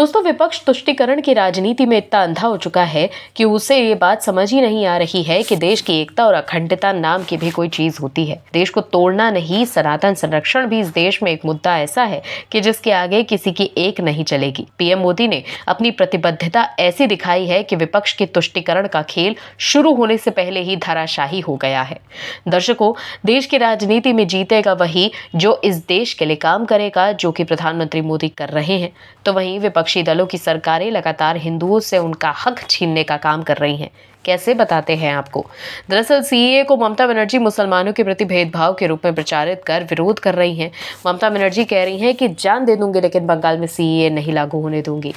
दोस्तों, विपक्ष तुष्टिकरण की राजनीति में इतना अंधा हो चुका है कि उसे ये बात समझ ही नहीं आ रही है कि देश की एकता और अखंडता नाम की भी कोई चीज़ होती है। देश को तोड़ना नहीं, सनातन संरक्षण भी इस देश में एक मुद्दा ऐसा है कि जिसके आगे किसी की एक नहीं चलेगी। पीएम मोदी ने अपनी प्रतिबद्धता ऐसी दिखाई है कि विपक्ष के तुष्टिकरण का खेल शुरू होने से पहले ही धराशाही हो गया है। दर्शकों, देश की राजनीति में जीतेगा वही जो इस देश के लिए काम करेगा, जो कि प्रधानमंत्री मोदी कर रहे हैं। तो वहीं विपक्षी दलों की सरकारें लगातार हिंदुओं से उनका हक छीनने का काम कर रही हैं। कैसे बताते हैं आपको? दरअसल सीए को ममता बनर्जी मुसलमानों के प्रति भेदभाव के रूप में प्रचारित कर विरोध कर रही हैं। ममता बनर्जी कह रही हैं कि जान दे दूँगी, लेकिन बंगाल में सीए नहीं लागू होने दूँगी।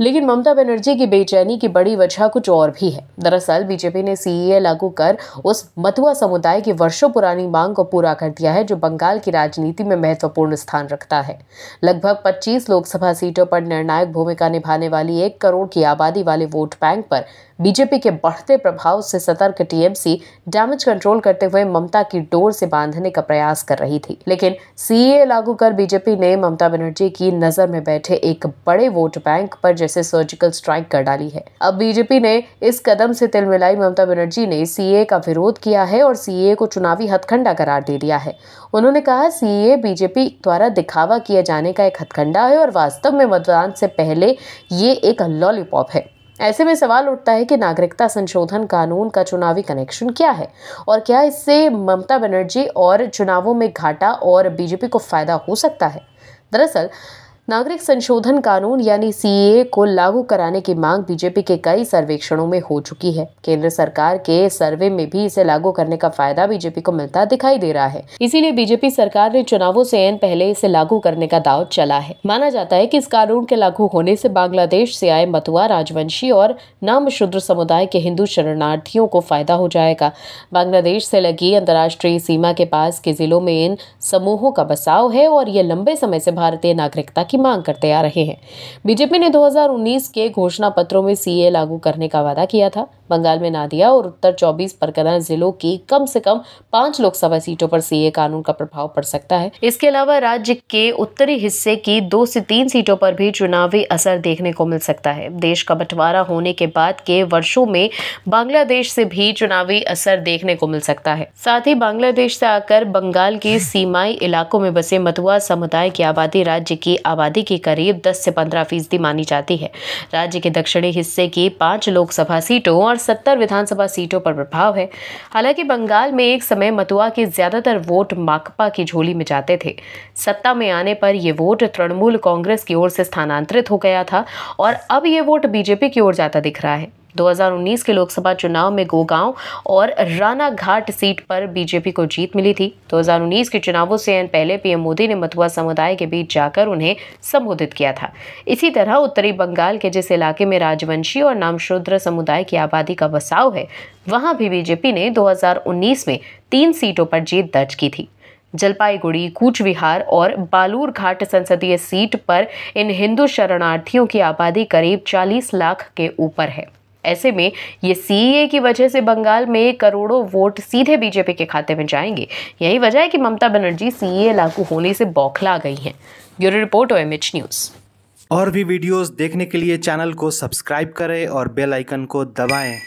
लेकिन ममता बनर्जी की बेचैनी की बड़ी वजह कुछ और भी है। दरअसल बीजेपी ने सीए लागू कर उस मथुआ समुदाय की वर्षों पुरानी मांग को पूरा कर दिया है, जो बंगाल की राजनीति में महत्वपूर्ण स्थान रखता है। लगभग 25 लोकसभा सीटों पर निर्णायक भूमिका निभाने वाली एक करोड़ की आबादी वाले वोट बैंक पर बीजेपी के बढ़ते प्रभाव से सतर्क टीएमसी डैमेज कंट्रोल करते हुए ममता की डोर से बांधने का प्रयास कर रही थी। लेकिन सीए लागू कर बीजेपी ने ममता बनर्जी की नज़र में बैठे एक बड़े वोट बैंक पर जैसे सर्जिकल स्ट्राइक कर डाली है। अब बीजेपी ने इस कदम से तिल मिलाई ममता बनर्जी ने सीए का विरोध किया है और सीए को चुनावी हथखंडा करार दे दिया है। उन्होंने कहा, सीए बीजेपी द्वारा दिखावा किए जाने का एक हथखंडा है और वास्तव में मतदान से पहले ये एक लॉलीपॉप है। ऐसे में सवाल उठता है कि नागरिकता संशोधन कानून का चुनावी कनेक्शन क्या है? और क्या इससे ममता बनर्जी और चुनावों में घाटा और बीजेपी को फ़ायदा हो सकता है? दरअसल नागरिक संशोधन कानून यानी सीए को लागू कराने की मांग बीजेपी के कई सर्वेक्षणों में हो चुकी है। केंद्र सरकार के सर्वे में भी इसे लागू करने का फ़ायदा बीजेपी को मिलता दिखाई दे रहा है। इसीलिए बीजेपी सरकार ने चुनावों से एन पहले इसे लागू करने का दाव चला है। माना जाता है कि इस कानून के लागू होने से बांग्लादेश से आए मतुआ राजवंशी और नाम शुद्र समुदाय के हिंदू शरणार्थियों को फ़ायदा हो जाएगा। बांग्लादेश से लगी अंतर्राष्ट्रीय सीमा के पास के जिलों में इन समूहों का बसाव है और ये लंबे समय से भारतीय नागरिकता की मांग करते आ रहे हैं। बीजेपी ने 2019 के घोषणा पत्रों में सीए लागू करने का वादा किया था। बंगाल में नादिया और उत्तर 24 परगना जिलों की कम से कम पाँच लोकसभा सीटों पर सीए कानून का प्रभाव पड़ सकता है। इसके अलावा राज्य के उत्तरी हिस्से की दो से तीन सीटों पर भी चुनावी असर देखने को मिल सकता है। देश का बंटवारा होने के बाद के वर्षों में बांग्लादेश से भी चुनावी असर देखने को मिल सकता है। साथ ही बांग्लादेश से आकर बंगाल के सीमाई इलाकों में बसे मतुआ समुदाय की आबादी राज्य की आबादी की करीब दस से पंद्रह फ़ीसदी मानी जाती है। राज्य के दक्षिणी हिस्से की पाँच लोकसभा सीटों और सत्तर विधानसभा सीटों पर प्रभाव है। हालाँकि बंगाल में एक समय मतुआ के ज़्यादातर वोट माकपा की झोली में जाते थे। सत्ता में आने पर यह वोट तृणमूल कांग्रेस की ओर से स्थानांतरित हो गया था और अब ये वोट बीजेपी की ओर जाता दिख रहा है। 2019 के लोकसभा चुनाव में गोगांव और राना घाट सीट पर बीजेपी को जीत मिली थी। 2019 के चुनावों से पहले पीएम मोदी ने मथुआ समुदाय के बीच जाकर उन्हें संबोधित किया था। इसी तरह उत्तरी बंगाल के जिस इलाके में राजवंशी और नामशूद्र समुदाय की आबादी का बसाव है, वहाँ भी बीजेपी ने 2019 में तीन सीटों पर जीत दर्ज की थी। जलपाईगुड़ी कूचविहार और बालूर घाट संसदीय सीट पर इन हिंदू शरणार्थियों की आबादी करीब 40 लाख के ऊपर है। ऐसे में ये सीए की वजह से बंगाल में करोड़ों वोट सीधे बीजेपी के खाते में जाएँगे। यही वजह है कि ममता बनर्जी सीए लागू होने से बौखला गई हैं। ब्यूरो रिपोर्ट ओ न्यूज़ और भी वीडियोस देखने के लिए चैनल को सब्सक्राइब करें और बेल आइकन को दबाएँ।